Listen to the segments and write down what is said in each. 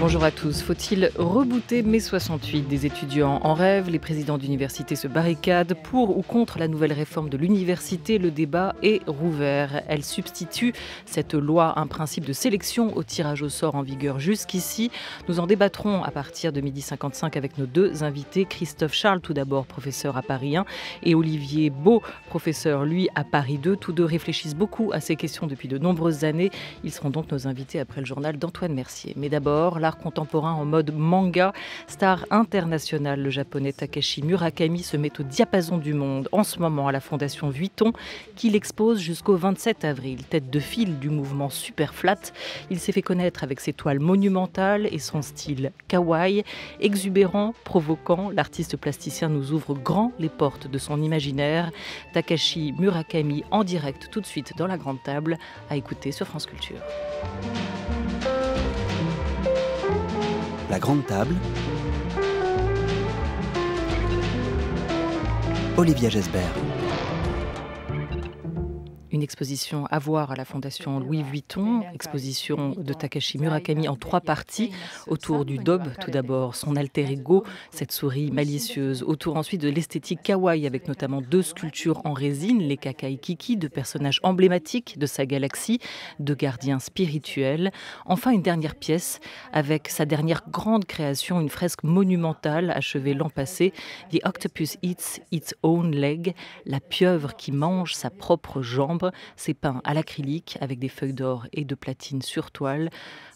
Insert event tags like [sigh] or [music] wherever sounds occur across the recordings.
Bonjour à tous. Faut-il rebooter mai 68 Des étudiants en rêve, les présidents d'université se barricadent. Pour ou contre la nouvelle réforme de l'université, le débat est rouvert. Elle substitue cette loi un principe de sélection au tirage au sort en vigueur jusqu'ici. Nous en débattrons à partir de midi 55 avec nos deux invités. Christophe Charles, tout d'abord professeur à Paris 1, et Olivier Beau, professeur, lui, à Paris 2. Tous deux réfléchissent beaucoup à ces questions depuis de nombreuses années. Ils seront donc nos invités après le journal d'Antoine Mercier. Mais d'abord, contemporain en mode manga. Star international, le japonais Takeshi Murakami se met au diapason du monde en ce moment à la Fondation Vuitton, qu'il expose jusqu'au 27 avril. Tête de file du mouvement super flat, il s'est fait connaître avec ses toiles monumentales et son style kawaii, exubérant, provoquant. L'artiste plasticien nous ouvre grand les portes de son imaginaire. Takashi Murakami en direct tout de suite dans la grande table à écouter sur France Culture. La Grande Table. Olivia Gesbert. Une exposition à voir à la Fondation Louis Vuitton, exposition de Takashi Murakami en trois parties, autour du dob, tout d'abord son alter ego, cette souris malicieuse, autour ensuite de l'esthétique kawaii, avec notamment deux sculptures en résine, les Kakai Kiki, de personnages emblématiques de sa galaxie, de gardiens spirituels. Enfin, une dernière pièce, avec sa dernière grande création, une fresque monumentale achevée l'an passé, The Octopus Eats Its Own Leg, la pieuvre qui mange sa propre jambe c'est peint à l'acrylique avec des feuilles d'or et de platine sur toile.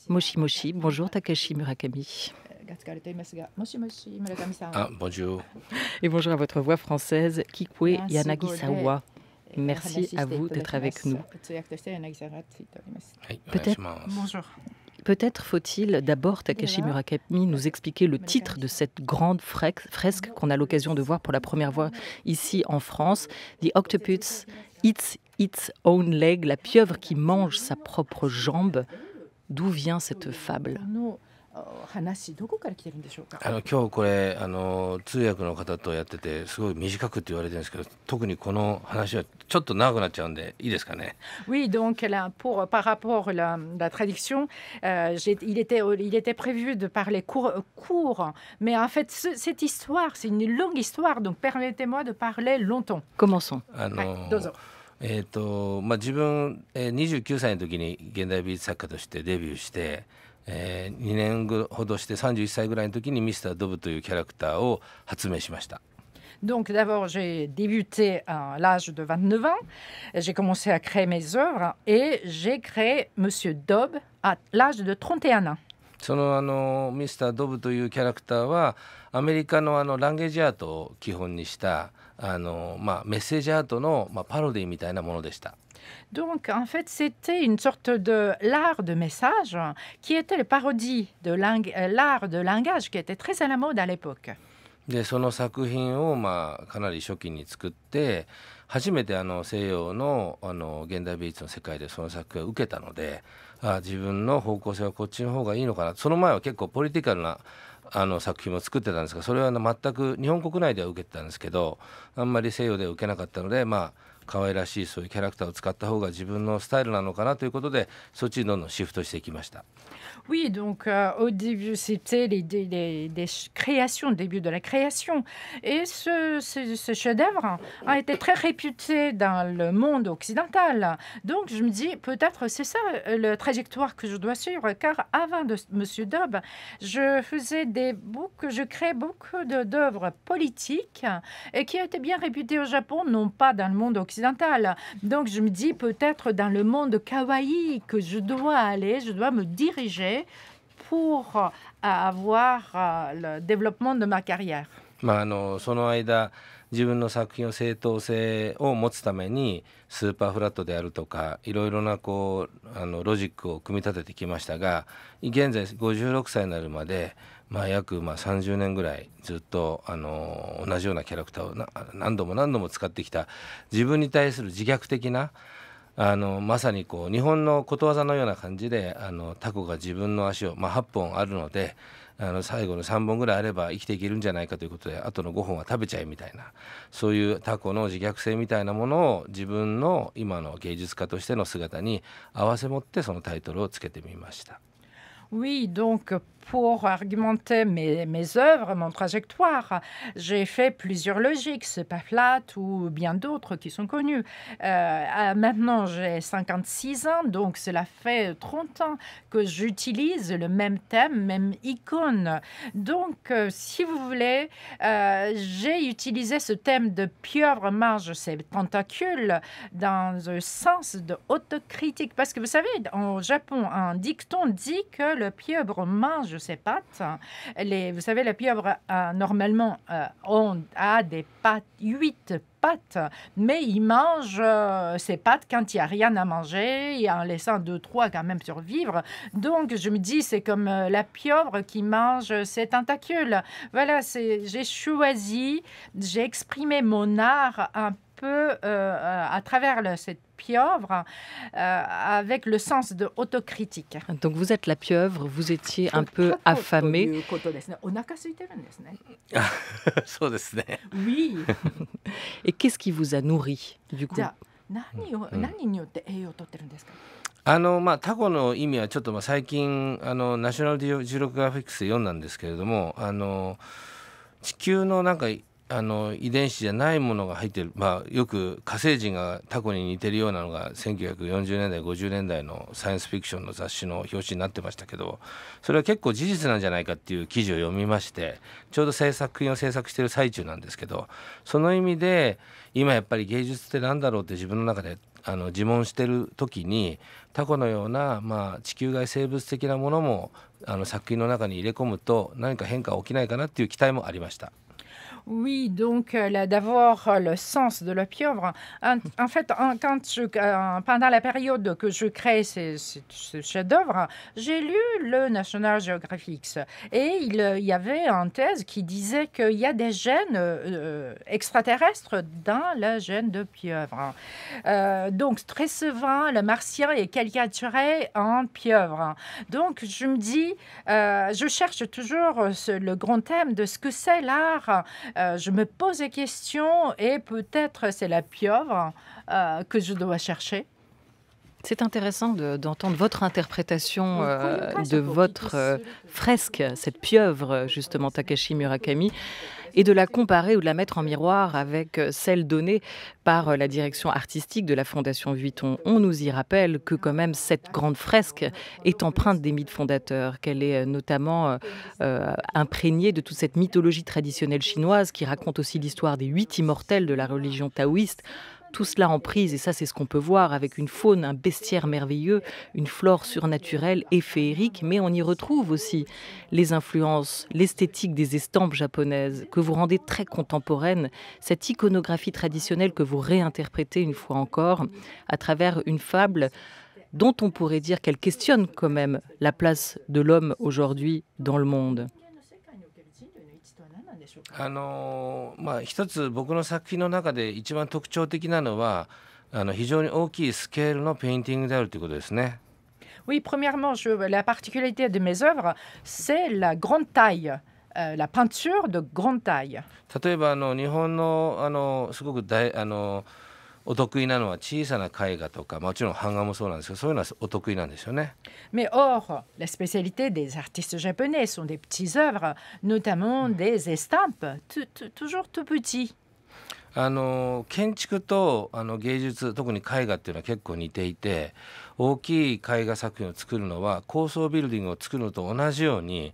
Moshi Moshi, bonjour Takashi Murakami. Ah, bonjour. Et bonjour à votre voix française, Kikwe Yanagisawa. Merci à vous d'être avec nous. Peut-être. Bonjour. Peut-être faut-il d'abord, Takashi Murakami, nous expliquer le titre de cette grande fresque qu'on a l'occasion de voir pour la première fois ici en France, The Octopus Eats Its Own Leg, la pieuvre qui mange sa propre jambe. D'où vient cette fable 話どこから来てるんでしょうかあの今日これあの通訳の方とやっててすごい短くって言われてるんですけど特にこの話はちょっと長くなっちゃうんでいいですかね Oui donc là, pour par rapport à la, la traduction euh, il était il était prévu de parler court, court mais en fait ce, cette histoire c'est une longue histoire donc permettez-moi de parler longtemps Commençons あの、はい、どうぞ えーとまあ、自分、えー、29歳の時に現代美術作家としてデビューして、えー、2年ほどして31歳ぐらいの時にミスター・ドブというキャラクターを発明しました。Donc d'abord, j'ai débuté à l'âge de 29 ans. J'ai commencé à créer mes œuvres et j'ai créé Monsieur Dob à l'âge de 31 ans. そのあのミスター・ドブというキャラクターはアメリカのあのランゲージアートを基本にしたあの、まあ、メッセージアートの、まあ、パロディみたいなものでした。Donc, en fait, c'était une sorte de l'art de message qui était les parodies de l'art de langage qui était très à la mode à l'époque. でその作品を、まあ、かなり初期に作って初めてあの西洋のあの現代美術の世界でその作品を受けたのであ自分の方向性はこっちの方がいいのかなその前は結構ポリティカルなあの作品も作ってたんですがそれは全く日本国内では受けてたんですけどあんまり西洋では受けなかったのでまあ可愛らしいそういうキャラクターを使った方が自分のスタイルなのかなということでそっちにどんどんシフトしていきました。Oui, donc euh, au début, c'était les, les, les, créations, le début de la création. Et ce, ce, ce chef-d'œuvre a été très réputé dans le monde occidental. Donc je me dis, peut-être c'est ça euh, la trajectoire que je dois suivre, car avant de Monsieur Dobb, je faisais des boucles, je créais beaucoup d'œuvres politiques et qui étaient bien réputées au Japon, non pas dans le monde occidental. Donc je me dis, peut-être dans le monde kawaii que je dois aller, je dois me diriger pour euh, avoir euh, le développement de ma carrière. まあ、あのその間 自分の作品の正当性を持つためにスーパーフラットであるとかいろいろなこうあのロジックを組み立ててきましたが現在56歳になるまで、まあ、約まあ30年ぐらいずっとあの同じようなキャラクターを何度も何度も使ってきた自分に対する自虐的なあのまさにこう日本のことわざのような感じであのタコが自分の足を、まあ、8本あるのであの最後の3本ぐらいあれば生きていけるんじゃないかということであとの5本は食べちゃえみたいなそういうタコの自虐性みたいなものを自分の今の芸術家としての姿に合わせ持ってそのタイトルをつけてみました。Oui, donc pour argumenter mes, œuvres, mon trajectoire, j'ai fait plusieurs logiques, c'est pas flat ou bien d'autres qui sont connus. Euh, maintenant, j'ai 56 ans, donc cela fait 30 ans que j'utilise le même thème, même icône. Donc, euh, si vous voulez, euh, j'ai utilisé ce thème de pieuvre marge ses tentacules dans le sens de autocritique. Parce que vous savez, au Japon, un dicton dit que le pieuvre mange ses pattes. Les, vous savez, la pieuvre, euh, normalement, euh, on a des pattes, huit pattes, mais il mange euh, ses pattes quand il n'y a rien à manger et en laissant deux, trois quand même survivre. Donc, je me dis, c'est comme la pieuvre qui mange ses tentacules. Voilà, j'ai choisi, j'ai exprimé mon art un peu à travers le, cette pieuvre euh, avec le sens de autocritique. Donc vous êtes la pieuvre, vous étiez un peu affamé. [laughs] oui. [laughs] Et qu'est-ce qui vous a nourri du coup あのまあタコの意味はちょっとまあ最近あのナショナルジオグラフィックスで読んだんですけれどもあの地球のなんか あの遺伝子じゃないものが入ってる、まあ、よく火星人がタコに似てるようなのが1940年代50年代のサイエンスフィクションの雑誌の表紙になってましたけどそれは結構事実なんじゃないかっていう記事を読みましてちょうど制作品を制作してる最中なんですけどその意味で今やっぱり芸術って何だろうって自分の中であの自問してる時にタコのような、まあ、地球外生物的なものもあの作品の中に入れ込むと何か変化が起きないかなっていう期待もありました。Oui, donc euh, d'avoir euh, le sens de la pieuvre. En, fait, euh, pendant la période que je crée ce, chef-d'œuvre, j'ai lu le National Geographic et il, y avait une thèse qui disait qu'il y a des gènes extraterrestres dans la gène de pieuvre. donc très souvent, le martien est caricaturé en pieuvre. Donc je me dis, je cherche toujours le grand thème de ce que c'est l'art euh, je me pose des questions et peut-être c'est la pieuvre euh, que je dois chercher. C'est intéressant d'entendre votre interprétation euh, de votre fresque, cette pieuvre, justement, Takashi Murakami et de la comparer ou de la mettre en miroir avec euh, celle donnée par euh, la direction artistique de la Fondation Vuitton. On nous y rappelle que quand même cette grande fresque est empreinte des mythes fondateurs, qu'elle est euh, notamment imprégnée de toute cette mythologie traditionnelle chinoise qui raconte aussi l'histoire des huit immortels de la religion taoïste tout cela en prise, et ça c'est ce qu'on peut voir avec une faune, un bestiaire merveilleux, une flore surnaturelle et féerique, mais on y retrouve aussi les influences, l'esthétique des estampes japonaises que vous rendez très contemporaine, cette iconographie traditionnelle que vous réinterprétez une fois encore à travers une fable dont on pourrait dire qu'elle questionne quand même la place de l'homme aujourd'hui dans le monde. あのまあ一つ僕の作品の中で一番特徴的なのはあの非常に大きいスケールのペインティングであるということですね。Oui, premièrement, je, la particularité de mes œuvres, c'est la grande taille. Euh, la peinture de grande taille. 例えばあの日本のあのすごく大あのお得意なのは小さな絵画とかもちろん版画もそうなんですけどそういうのはお得意なんですよね。Mais or, la spécialité des artistes japonais sont des petites œuvres, notamment des estampes, toujours tout petits. あの建築とあの芸術特に絵画っていうのは結構似ていて大きい絵画作品を作るのは高層ビルディングを作るのと同じように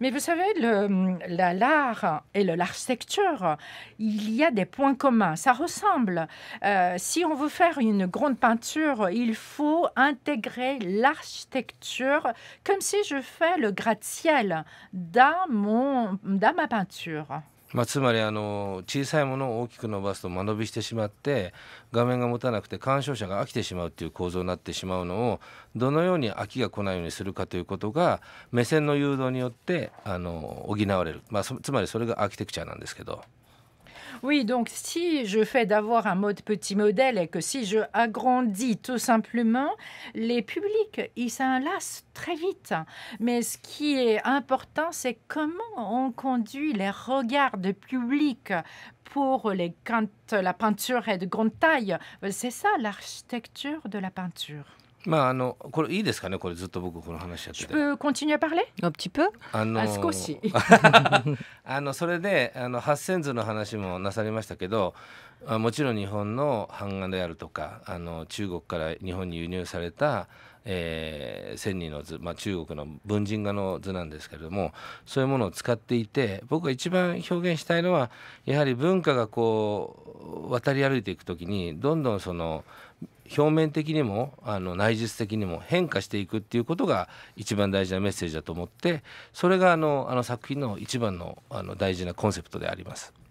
Mais vous savez, l'art et l'architecture, il y a des points communs, ça ressemble. Euh, si on veut faire une grande peinture, il faut intégrer l'architecture comme si je fais le gratte-ciel dans, dans ma peinture. まあ、つまりあの小さいものを大きく伸ばすと間延びしてしまって画面が持たなくて鑑賞者が飽きてしまうっていう構造になってしまうのをどのように飽きが来ないようにするかということが目線の誘導によってあの補われる、まあ、つまりそれがアーキテクチャなんですけど。Oui, donc si je fais d'avoir un mode petit modèle et que si je agrandis tout simplement, les publics, ils s'enlacent très vite. Mais ce qui est important, c'est comment on conduit les regards de public pour les, quand la peinture est de grande taille. C'est ça l'architecture de la peinture. まああのこれいいですかねこれずっと僕この話やってて。peux continuer à parler? Un petit peu? あのあ少しあのそれであの八千図の話もなされましたけどあもちろん日本の版画であるとかあの中国から日本に輸入された、えー千人の図、まあ、中国の文人画の図なんですけれどもそういうものを使っていて僕が一番表現したいのはやはり文化がこう渡り歩いていく時にどんどんその表面的にもあの内実的にも変化していくっていうことが一番大事なメッセージだと思ってそれがあのあの作品の一番のあの大事なコンセプトであります。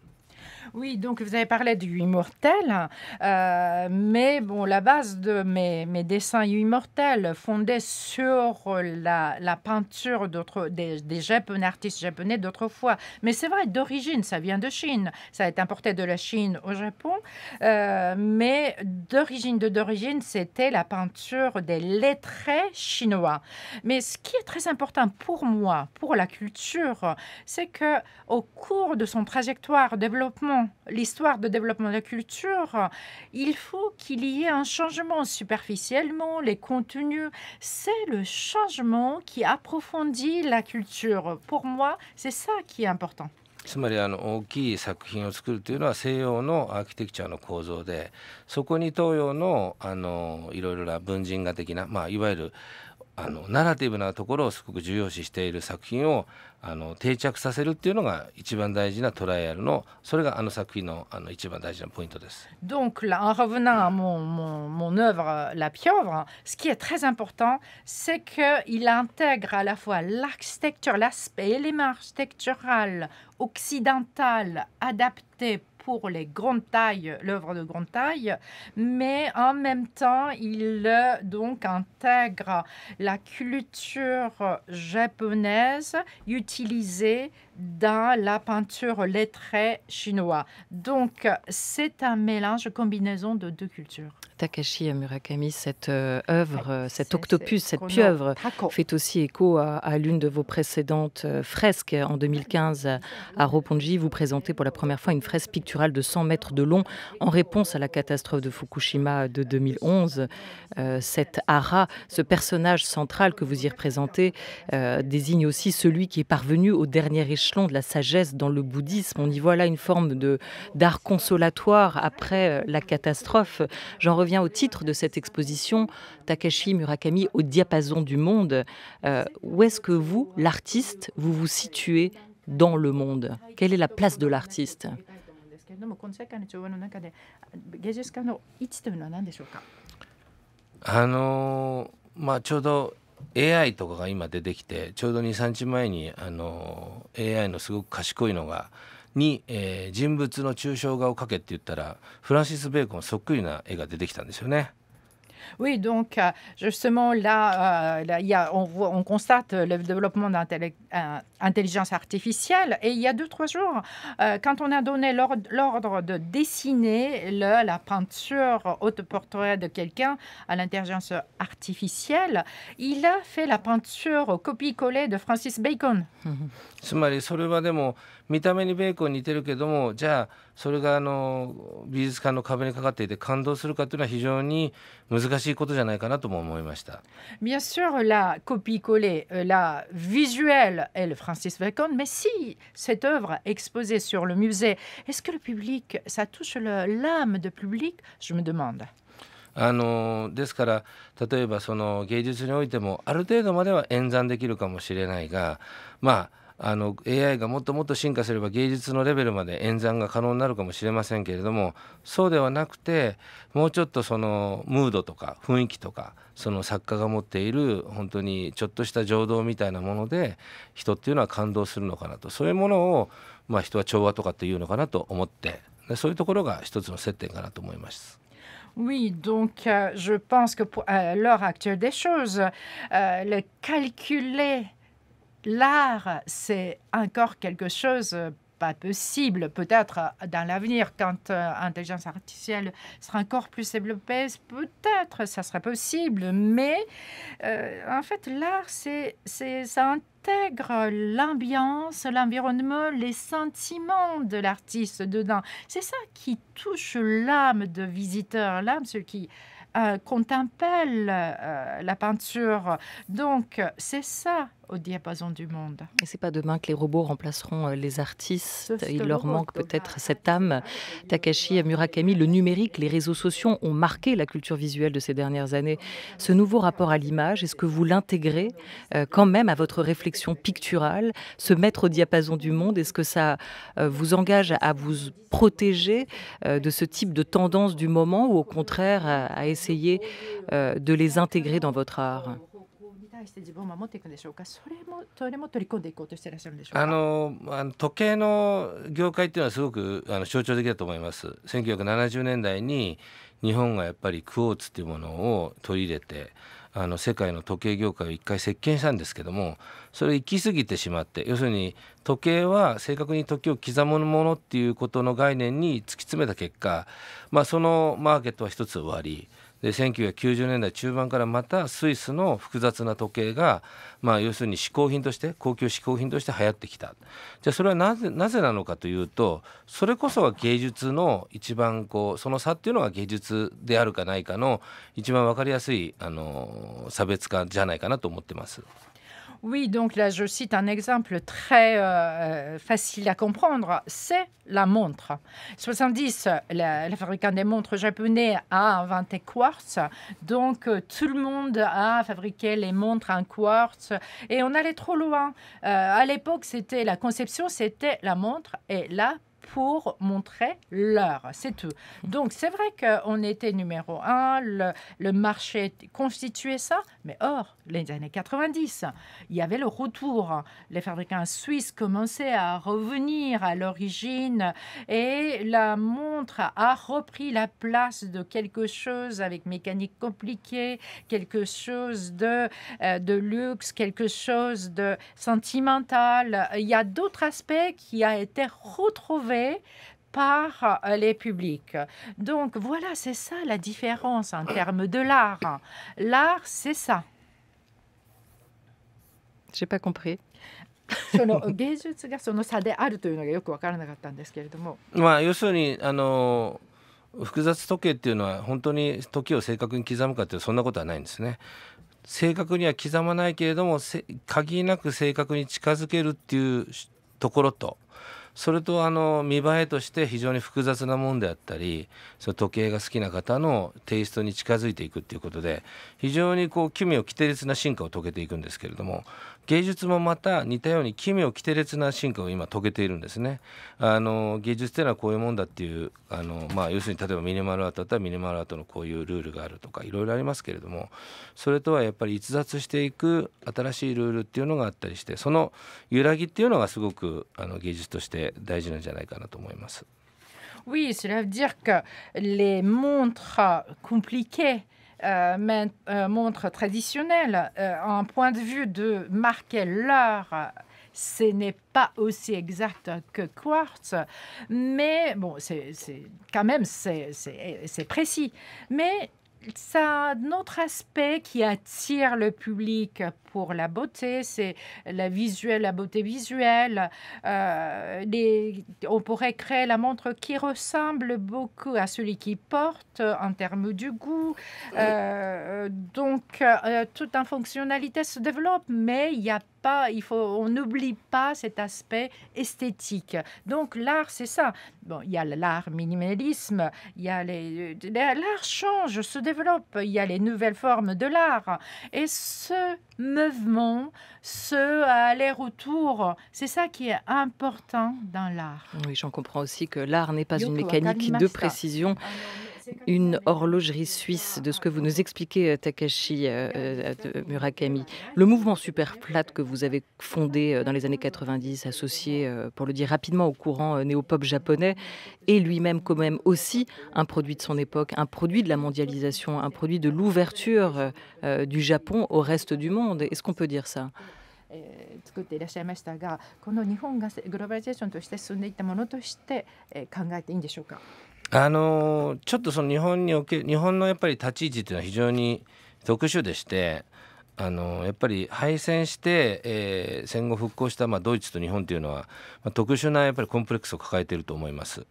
Oui, donc vous avez parlé du immortel, euh, mais bon, la base de mes, mes dessins immortels fondés sur la, peinture des, des artistes japonais d'autrefois. Mais c'est vrai, d'origine, ça vient de Chine. Ça été importé de la Chine au Japon, euh, mais d'origine de d'origine, c'était la peinture des lettrés chinois. Mais ce qui est très important pour moi, pour la culture, c'est que au cours de son trajectoire développement, l'histoire de développement de la culture, il faut qu'il y ait un changement superficiellement, les contenus. C'est le changement qui approfondit la culture. Pour moi, c'est ça qui est important. つまりあの大きい作品を作るというのは西洋のアーキテクチャの構造でそこに東洋のあのいろいろな文人画的な、まあ、いわゆるあのナラティブなところをすごく重要視している作品を あの定着させるっていうのが一番大事なトライアルのそれがあの作品のあの一番大事なポイントです。 Donc, là, en revenant à mon, mon, mon œuvre, La Pieuvre, ce qui est très important, c'est qu'il intègre à la fois l'architecture, l'aspect élément architectural occidental adapté pour les grandes tailles, l'œuvre de grande taille, mais en même temps, il donc intègre la culture japonaise utilisée dans la peinture lettrée chinoise. Donc, c'est un mélange, combinaison de deux cultures. Takashi Murakami, cette euh, œuvre, cet octopus, cette pieuvre, Taco. fait aussi écho à, à l'une de vos précédentes euh, fresques. En 2015, à- à Roppongi, vous présentez pour la première fois une fresque picturale de 100 mètres de long en réponse à la catastrophe de Fukushima de 2011. Euh, cet hara, ce personnage central que vous y représentez, euh, désigne aussi celui qui est parvenu au dernier de la sagesse dans le bouddhisme. On y voit là une forme de d'art consolatoire après euh, la catastrophe. J'en reviens au titre de cette exposition, Takashi Murakami au diapason du monde. Euh, où est-ce que vous, l'artiste, vous vous situez dans le monde? Quelle est la place de l'artiste? AI とかが今出てきてちょうど23日前に、あの AI のすごく賢いのがに、えー人物の抽象画を描けって言ったらフランシス・ベーコンそっくりな絵が出てきたんですよね。Oui, donc euh, justement là, euh, là, il y a, on, voit- on constate le développement d'intelligence artificielle et il y a deux, trois jours, euh, quand on a donné l'ordre l'ordre de dessiner le- la peinture autoportrait de quelqu'un à l'intelligence artificielle, il a fait la peinture copie-collée de Francis Bacon. [laughs] つまりそれはでも見た目にベーコンに似てるけどもじゃあそれがあの美術館の壁にかかっていて感動するかっていうのは非常に 難しいことじゃないかなとも思いました。Bien sûr, la copie-collée, euh, la visuelle est le Francis Bacon, mais si cette œuvre exposée sur le musée, est-ce que le public, ça touche l'âme du public Je me demande. あのですから例えばその芸術においてもある程度までは演算できるかもしれないがまああの AI がもっともっと進化すれば芸術のレベルまで演算が可能になるかもしれませんけれどもそうではなくてもうちょっとそのムードとか雰囲気とかその作家が持っている本当にちょっとした情動みたいなもので人っていうのは感動するのかなとそういうものを、まあ、人は調和とかっていうのかなと思ってでそういうところが一つの接点かなと思います。Oui, donc euh, je pense que pour, à l'heure actuelle des choses, euh, le calculer l'art, c'est encore quelque chose euh, pas possible. Peut-être dans l'avenir, quand l'intelligence artificielle sera encore plus développée, peut-être ça sera possible. Mais en fait, l'art, c'est ça intègre l'ambiance, l'environnement, les sentiments de l'artiste dedans. C'est ça qui touche l'âme de visiteur, l'âme, ce qui euh, contemple euh, la peinture. Donc, c'est ça au diapason du monde. Et c'est pas demain que les robots remplaceront euh, les artistes. Il leur manque peut-être cette âme. Takashi Murakami, le numérique, les réseaux sociaux ont marqué la culture visuelle de ces dernières années. Ce nouveau rapport à l'image, est-ce que vous l'intégrez euh, quand même à votre réflexion picturale, se mettre au diapason du monde Est-ce que ça euh, vous engage à vous protéger de ce type de tendance du moment ou au contraire à essayer de les intégrer dans votre art? 対して自分を守っていくんでしょうか？それもそれも取り込んでいこうとしていらっしゃるんでしょうか？あのあの時計の業界っていうのはすごくあの象徴的だと思います。1970年代に日本がやっぱりクォーツっていうものを取り入れてあの世界の時計業界を一回席巻したんですけどもそれ行き過ぎてしまって要するに時計は正確に時を刻むものっていうことの概念に突き詰めた結果、まあ、そのマーケットは一つ終わりで1990年代中盤からまたスイスの複雑な時計が、まあ、要するに嗜好品として高級嗜好品として流行ってきたじゃあそれはなぜなぜなのかというとそれこそが芸術の一番こうその差っていうのが芸術であるかないかの一番分かりやすいあの差別化じゃないかなと思ってます。Oui, donc là, je cite un exemple très euh, facile à comprendre, c'est la montre. 70, le fabricant des montres japonais a inventé quartz, donc euh, tout le monde a fabriqué les montres en quartz et on allait trop loin. Euh, à l'époque, c'était la conception, c'était la montre et la pour montrer l'heure. C'est tout. Donc, c'est vrai qu'on était numéro un, le, marché constituait ça, mais or, les années 90, il y avait le retour. Les fabricants suisses commençaient à revenir à l'origine et la montre a repris la place de quelque chose avec mécanique compliquée, quelque chose de, euh, de luxe, quelque chose de sentimental. Il y a d'autres aspects qui a été retrouvé par euh, les publics. Donc voilà, c'est ça la différence en termes de l'art. L'art, c'est ça. J'ai pas compris. その [laughs] 芸術がその差であるというのがよく分からなかったんですけれども。まあ要するにあの複雑時計っていうのは本当に時を正確に刻むかというとそんなことはないんですね。正確には刻まないけれども限りなく正確に近づけるっていうところとそれとあの見栄えとして非常に複雑なもんであったりその時計が好きな方のテイストに近づいていくっていうことで非常にこう奇妙奇天烈な進化を遂げていくんですけれども芸術もまた似たように奇妙奇烈な進化を今遂げているんですね。あの芸術っていうのはこういうもんだっていうあの、まあ、要するに例えばミニマルアートだったらミニマルアートのこういうルールがあるとかいろいろありますけれどもそれとはやっぱり逸脱していく新しいルールっていうのがあったりしてその揺らぎっていうのがすごくあの芸術として大事なんじゃないかなと思います。Oui, cela veut dire que les montres compliquées montre traditionnelle, euh, un point de vue de marquer l'heure, ce n'est pas aussi exact que quartz, mais bon, c'est quand même c'est précis. Mais ça un autre aspect qui attire le public pour la beauté, c'est la visuelle, la beauté visuelle. Euh, on pourrait créer la montre qui ressemble beaucoup à celui qui porte en termes du goût. Euh, donc, euh, toute une fonctionnalité se développe, mais il n'y a pas, il faut, on n'oublie pas cet aspect esthétique. Donc l'art, c'est ça. Bon, il y a l'art minimalisme, il y a les, l'art change, se développe, il y a les nouvelles formes de l'art. Et ce mouvement, ce aller-retour, c'est ça qui est important dans l'art. Oui, j'en comprends aussi que l'art n'est pas une mécanique de précision. Ah une horlogerie suisse, de ce que vous nous expliquez, euh, Takashi euh, euh, Murakami. Le mouvement Super Flat que vous avez fondé dans les années 90, associé, pour le dire rapidement, au courant néo-pop japonais, est lui-même quand même aussi un produit de son époque, un produit de la mondialisation, un produit de l'ouverture du Japon au reste du monde. Est-ce qu'on peut dire ça えー、作っていらっしゃいましたがこの日本がグローバリゼーションとして進んでいったものとして、えー、考えていいんでしょうか あのちょっとその日本におけ日本のやっぱり立ち位置っていうのは非常に特殊でしてあのやっぱり敗戦して、えー、戦後復興した、まあ、ドイツと日本というのは、まあ、特殊なやっぱりコンプレックスを抱えていると思います。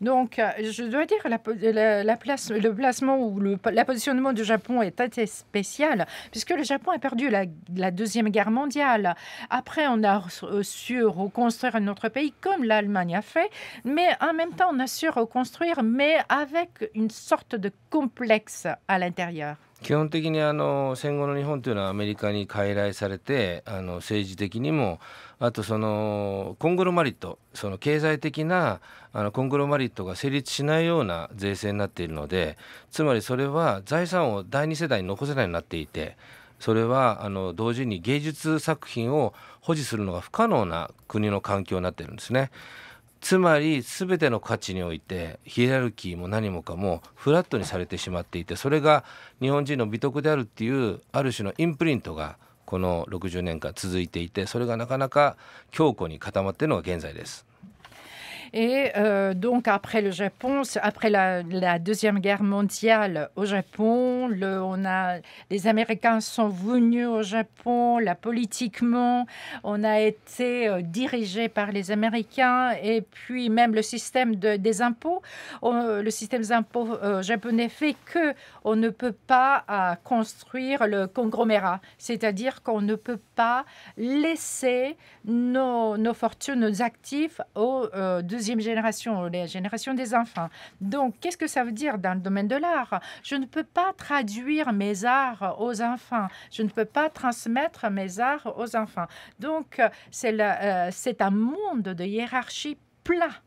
Donc, euh, je dois dire la, la, place, le placement ou le la positionnement du Japon est assez spécial, puisque le Japon a perdu la, la Deuxième Guerre mondiale. Après, on a su reconstruire notre pays comme l'Allemagne a fait, mais en même temps, on a su reconstruire, mais avec une sorte de complexe à l'intérieur. 基本的にあの戦後の日本というのはアメリカに傀儡されてあの政治的にもあとそのコングロマリットその経済的なあのコングロマリットが成立しないような税制になっているのでつまりそれは財産を第二世代に残せないようになっていてそれはあの同時に芸術作品を保持するのが不可能な国の環境になっているんですね。つまり全ての価値においてヒエラルキーも何もかもフラットにされてしまっていてそれが日本人の美徳であるっていうある種のインプリントがこの60年間続いていてそれがなかなか強固に固まっているのが現在です。Et euh, donc après le Japon, après la, deuxième guerre mondiale au Japon, on a les Américains sont venus au Japon, là politiquement, on a été euh, dirigé par les Américains et puis même le système de, des impôts, le système des impôts euh, japonais fait que on ne peut pas construire le conglomérat, c'est-à-dire qu'on ne peut pas laisser nos, fortunes, nos actifs aux deuxième génération, les générations des enfants. Donc, qu'est-ce que ça veut dire dans le domaine de l'art? Je ne peux pas traduire mes arts aux enfants. Je ne peux pas transmettre mes arts aux enfants. Donc, c'est euh, un monde de hiérarchie plat.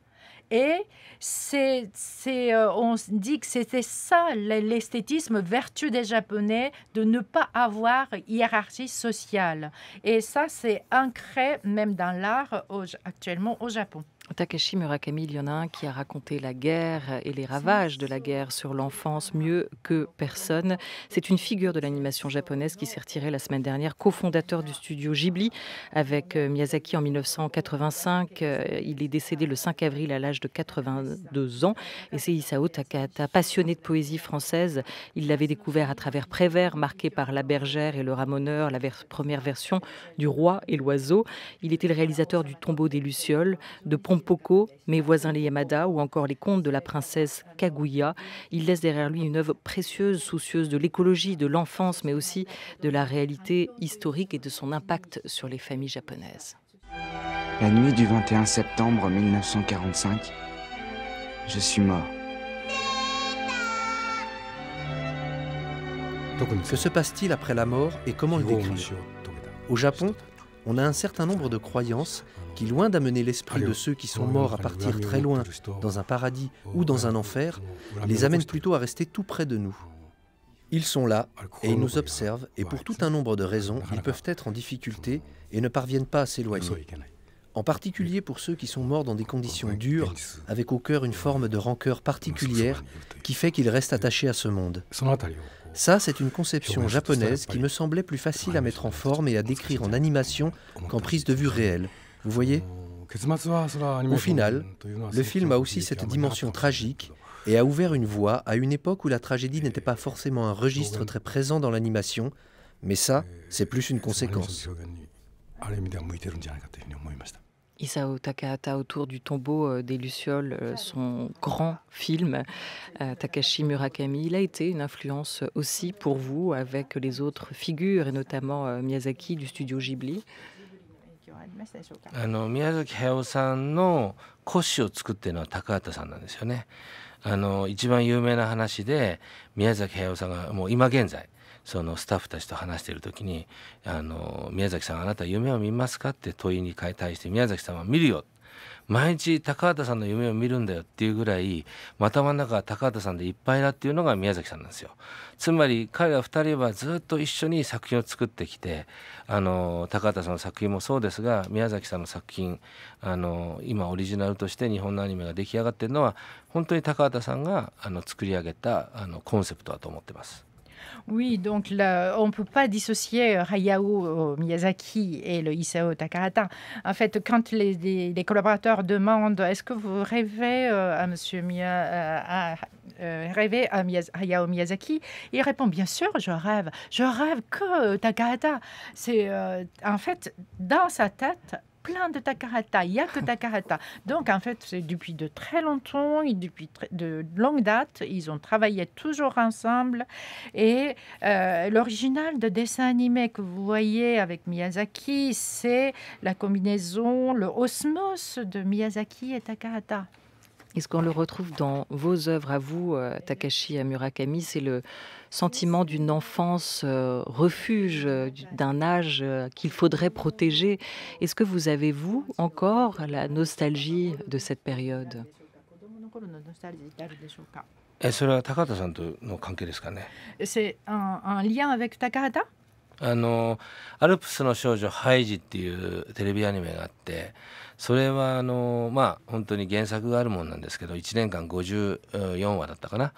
Et c'est, euh, on dit que c'était ça l'esthétisme vertu des Japonais, de ne pas avoir hiérarchie sociale. Et ça, c'est ancré même dans l'art actuellement au Japon. Takeshi Murakami, il y en a un qui a raconté la guerre et les ravages de la guerre sur l'enfance mieux que personne. C'est une figure de l'animation japonaise qui s'est retiré la semaine dernière, cofondateur du studio Ghibli avec euh, Miyazaki en 1985. Euh, il est décédé le 5 avril à l'âge de 82 ans. Et c'est Isao Takahata, passionné de poésie française. Il l'avait découvert à travers Prévert, marqué par La Bergère et Le Ramoneur, la première version du Roi et l'Oiseau. Il était le réalisateur du Tombeau des Lucioles, de Poco, Mes voisins les Yamada ou encore les contes de la princesse Kaguya. Il laisse derrière lui une œuvre précieuse, soucieuse de l'écologie, de l'enfance, mais aussi de la réalité historique et de son impact sur les familles japonaises. La nuit du 21 septembre 1945, je suis mort. Que se passe-t-il après la mort et comment le décrire? Au Japon, on a un certain nombre de croyances qui, loin d'amener l'esprit de ceux qui sont morts à partir très loin, dans un paradis ou dans un enfer, les amènent plutôt à rester tout près de nous. Ils sont là et ils nous observent et pour tout un nombre de raisons, ils peuvent être en difficulté et ne parviennent pas à s'éloigner. En particulier pour ceux qui sont morts dans des conditions dures, avec au cœur une forme de rancœur particulière qui fait qu'ils restent attachés à ce monde. Ça, c'est une conception japonaise qui me semblait plus facile à mettre en forme et à décrire en animation qu'en prise de vue réelle. Vous voyez Au final, le film a aussi cette dimension tragique et a ouvert une voie à une époque où la tragédie n'était pas forcément un registre très présent dans l'animation, mais ça, c'est plus une conséquence. Isao Takahata autour du tombeau euh, des Lucioles, euh, son grand film, euh, Takashi Murakami, il a été une influence aussi pour vous avec les autres figures et notamment Miyazaki du studio Ghibli ありましたでしょうか？あの宮崎駿さんの骨子を作ってるのは高畑さんなんですよね。あの一番有名な話で宮崎駿さんがもう今現在そのスタッフたちと話している時にあの宮崎さんあなた夢を見ますか？って問いに対して宮崎さんは見るよ。毎日高畑さんの夢を見るんだよっていうぐらい頭の中が高畑さんでいっぱいだっていうのが宮崎さんなんですよ。つまり彼ら2人はずっと一緒に作品を作ってきてあの高畑さんの作品もそうですが宮崎さんの作品あの今オリジナルとして日本のアニメが出来上がってるのは本当に高畑さんがあの作り上げたあのコンセプトだと思ってます。Oui, donc on ne peut pas dissocier euh, Hayao euh, Miyazaki et le Isao Takahata. En fait, quand les, collaborateurs demandent est-ce que vous rêvez euh, à Monsieur Hayao Miyazaki, il répond bien sûr, je rêve. Je rêve que Takahata. C'est en fait dans sa tête plein de Takahata, il n'y a que [laughs] Takahata. Donc en fait, c'est depuis de très longtemps, depuis de longue date, ils ont travaillé toujours ensemble. Et euh, l'original de dessin animé que vous voyez avec Miyazaki, c'est la combinaison, le osmos de Miyazaki et Takahata. Est-ce qu'on le retrouve dans vos œuvres à vous, euh, Takashi Murakami C'est le sentiment d'une enfance euh, refuge, euh, d'un âge qu'il faudrait protéger. Est-ce que vous avez, vous, encore la nostalgie de cette période C'est un lien avec Takahata あの「アルプスの少女ハイジ」っていうテレビアニメがあってそれはあのまあ本当に原作があるもんなんですけど1年間54話だったかな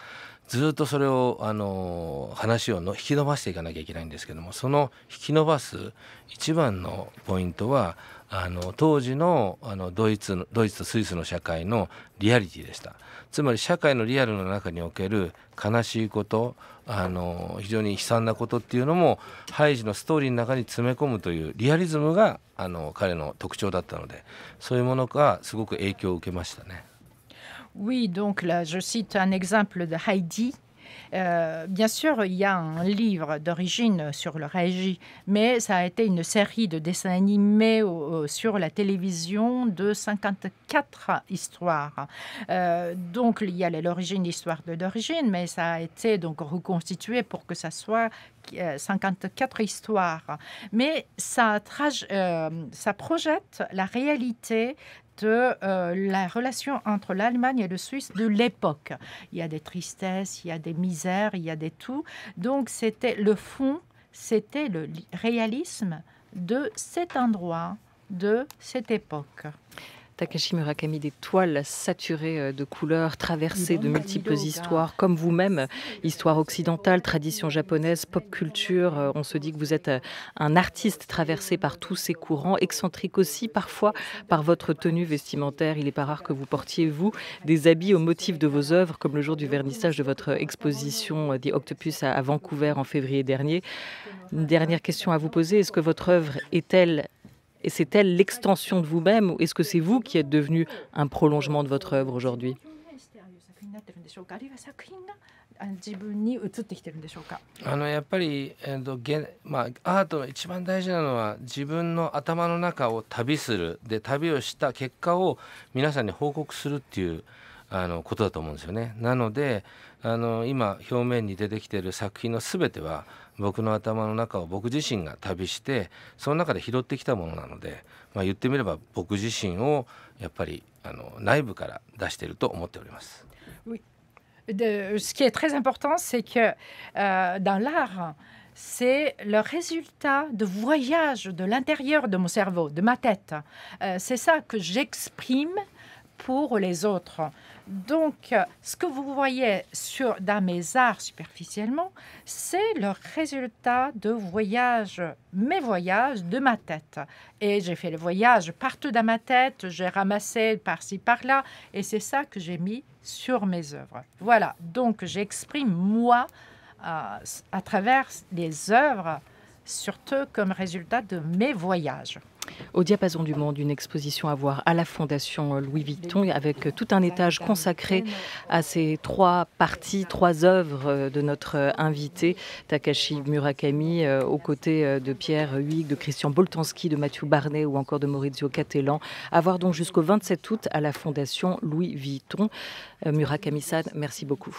ずっとそれをあの話をの引き伸ばしていかなきゃいけないんですけどもその引き伸ばす一番のポイントはあの当時のあのドイツのドイツとスイスの社会のリアリティでしたつまり社会のリアルの中における悲しいことあの非常に悲惨なことっていうのもハイジのストーリーの中に詰め込むというリアリズムがあの彼の特徴だったのでそういうものがすごく影響を受けましたね。Oui, donc là, je cite un exemple de Heidi. Euh, bien sûr, il y a un livre d'origine sur le régie, mais ça a été une série de dessins animés sur la télévision de 54 histoires. Euh, donc, il y a l'origine, l'histoire de l'origine, mais ça a été donc reconstitué pour que ça soit 54 euh, histoires. Mais ça, projette la réalité euh, la relation entre l'Allemagne et le Suisse de l'époque. Il y a des tristesses, il y a des misères, il y a des tout. Donc c'était le fond, c'était le réalisme de cet endroit, de cette époque. Takashi Murakami, des toiles saturées euh, de couleurs, traversées de multiples histoires, comme vous-même, histoire occidentale, tradition japonaise, pop culture. Euh, on se dit que vous êtes euh, un artiste traversé par tous ces courants, excentrique aussi parfois par votre tenue vestimentaire. Il n'est pas rare que vous portiez, vous, des habits au motif de vos œuvres, comme le jour du vernissage de votre exposition The Octopus à Vancouver en février dernier. Une dernière question à vous poser. Est-ce que votre œuvre est-elle et c'est-elle l'extension de vous-même ou est-ce que c'est vous qui êtes devenu un prolongement de votre œuvre aujourd'hui あのやっぱり、えーとげまあ、アートの一番大事なのは自分の頭の中を旅するで旅をした結果を皆さんに報告するっていうあのことだと思うんですよね。なのであの今表面に出てきている作品の全ては僕の頭の中を僕自身が旅してその中で拾ってきたものなので、まあ、言ってみれば僕自身をやっぱりあの内部から出していると思っております。De, ce qui est très important, c'est que euh, dans l'art, c'est le résultat de voyage de l'intérieur de mon cerveau, de ma tête. Euh, c'est ça que j'exprime pour les autres. Donc, ce que vous voyez sur, dans mes arts superficiellement, c'est le résultat de voyages, mes voyages de ma tête. Et j'ai fait le voyage partout dans ma tête, j'ai ramassé par-ci, par-là, et c'est ça que j'ai mis sur mes œuvres. Voilà, donc j'exprime moi euh, à travers les œuvres, surtout comme résultat de mes voyages. Au diapason du monde, une exposition à voir à la Fondation Louis Vuitton avec tout un étage consacré à ces trois parties, trois œuvres de notre invité Takashi Murakami, euh, aux côtés euh, de Pierre Huyghe, de Christian Boltanski, de Mathieu Barnet ou encore de Maurizio Catellan. À voir donc jusqu'au 27 août à la Fondation Louis Vuitton. Euh, Murakami-san, merci beaucoup.